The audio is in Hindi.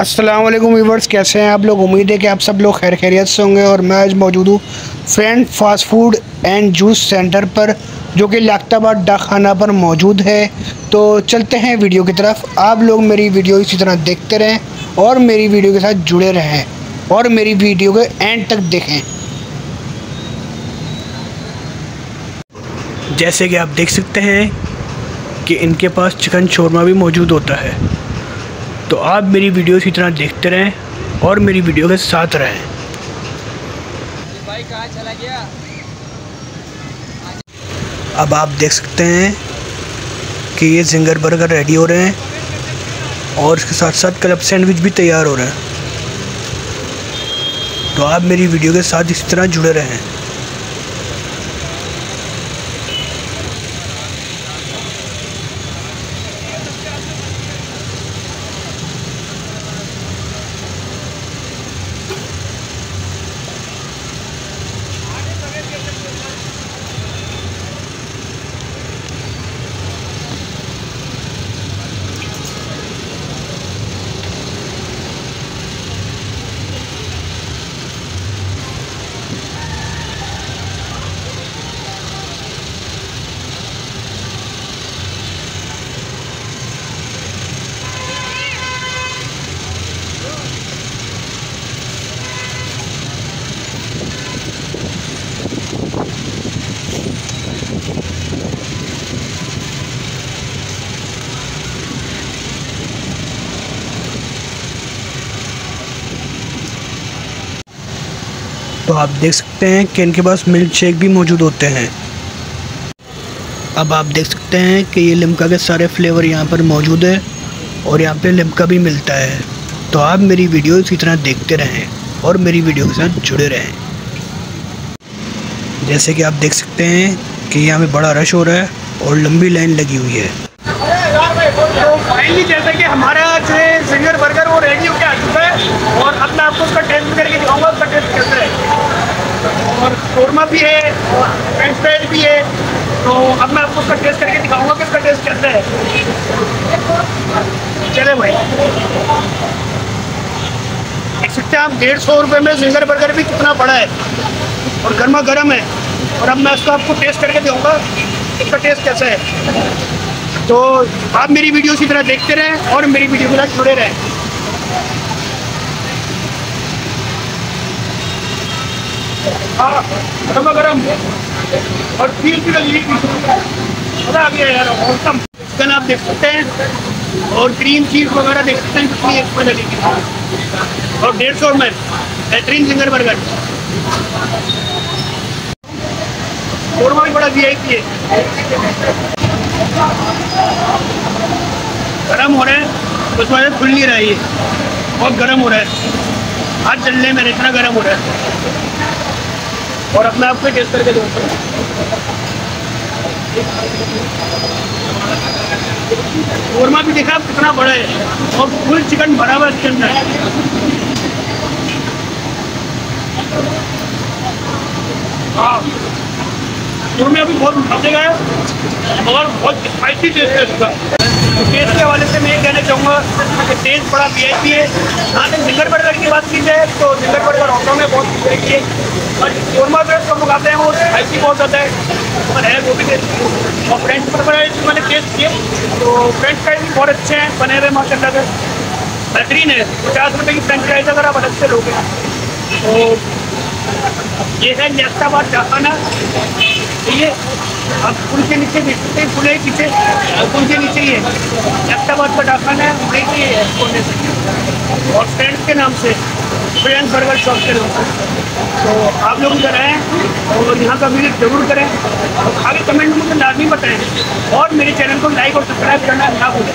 अस्सलाम वालेकुम व्यूवर्स, कैसे हैं आप लोग? उम्मीद है कि आप सब लोग खैर खैरियत से होंगे और मैं आज मौजूद हूँ friend fast food and juice centre पर, जो कि लाख्ताबाद डाक खाना पर मौजूद है। तो चलते हैं वीडियो की तरफ़। आप लोग मेरी वीडियो इसी तरह देखते रहें और मेरी वीडियो के साथ जुड़े रहें और मेरी वीडियो के एंड तक देखें। जैसे कि आप देख सकते हैं कि इनके पास चिकन शोरमा भी मौजूद होता है। तो आप मेरी वीडियो इसी तरह देखते रहें और मेरी वीडियो के साथ रहें। भाई कहाँ चला गया अब आप देख सकते हैं कि ये जिंगर बर्गर रेडी हो रहे हैं और इसके साथ साथ क्लब सैंडविच भी तैयार हो रहे हैं। तो आप मेरी वीडियो के साथ इसी तरह जुड़े रहें। तो आप देख सकते हैं कि इनके पास मिल्क शेक भी मौजूद होते हैं। अब आप देख सकते हैं कि ये लिमका के सारे फ्लेवर यहाँ पर मौजूद है और यहाँ पे लिमका भी मिलता है। तो आप मेरी वीडियो इसी तरह देखते रहें और मेरी वीडियो के साथ जुड़े रहें। जैसे कि आप देख सकते हैं कि यहाँ पे बड़ा रश हो रहा है और लंबी लाइन लगी हुई है। तो फाइनली जैसे कि हमारा जो है सिंगर बर्गर वो रेडी होकर आ चुका है और अब मैं आपको उसका टेस्ट करके दिखाऊँगा उसका टेस्ट कैसा है और शोरमा भी है और फ्राइज भी है तो अब मैं आपको उसका टेस्ट करके दिखाऊँगा कि उसका टेस्ट कैसा है। चले भाई। देख सकते हैं आप डेढ़ सौ रुपये में सिंगर बर्गर भी कितना बड़ा है, और गर्मा गर्म है, और अब मैं उसका आपको टेस्ट करके दूँगा इसका टेस्ट कैसा है। तो आप मेरी वीडियो इसी तरह देखते रहें और मेरी वीडियो के साथ जुड़े रहें। हाँ गर्मा गर्म। और फील की लगी मज़ा आ गया यार औसम चिकन आप देख सकते हैं, और क्रीम चीज़ वगैरह देख सकते हैं, कितनी इसमें लगेगी और डेढ़ सौ में बेहतरीन सिंगर बर्गर शोरमा भी बड़ा वी आई पी है। गरम हो रहा है उस वजह खुल नहीं रहा है ये। बहुत गर्म हो रहा है। हाथ चलने में इतना गर्म हो रहा है। और अपने आप को टेस्ट करके दूँ शोरमा भी देखा, कितना बड़ा है। और फुल चिकन भरा हुआ इसके अंदर। हाँ। शोरमा अभी बहुत मज़े का है और बहुत स्पाइसी टेस्ट है इसका। टेस्ट के हवाले से मैं ये कहना चाहूँगा कि टेस्ट बड़ा वी आई पी है जिंगर बर्गर की बात की जाए तो जिंगर बर्गर ऑटो में बहुत शोरमा ब्रेड को मुकाबले हैं वो स्पाइसी बहुत ज़्यादा है। और है, वो भी और फ्रेंच बर्गर मैंने टेस्ट किए। तो फ्रेंच फ्राइज भी बहुत अच्छे हैं, बने हुए माशा से। बेहतरीन है। पचास रुपये की फ्रेंच फ्राइज अगर आप अलग से लोगे। तो ये है नेस्ताबाद जाखाना ये आप पुल के नीचे देख सकते हैं, पुल है पीछे। पुल के नीचे ही है नेस्ताबाद का डाखाना है, वहीं है और फ्रेंड्स के नाम से। फ्रेंड बर्गर शॉप के लोग तो आप लोग इधर आएँ और यहाँ का विज़िट ज़रूर करें। और आगे कमेंट में मुझे लाजमी बताएँ। और मेरे चैनल को लाइक और सब्सक्राइब करना ना भूलें।